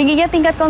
Tingginya tingkat konsumsi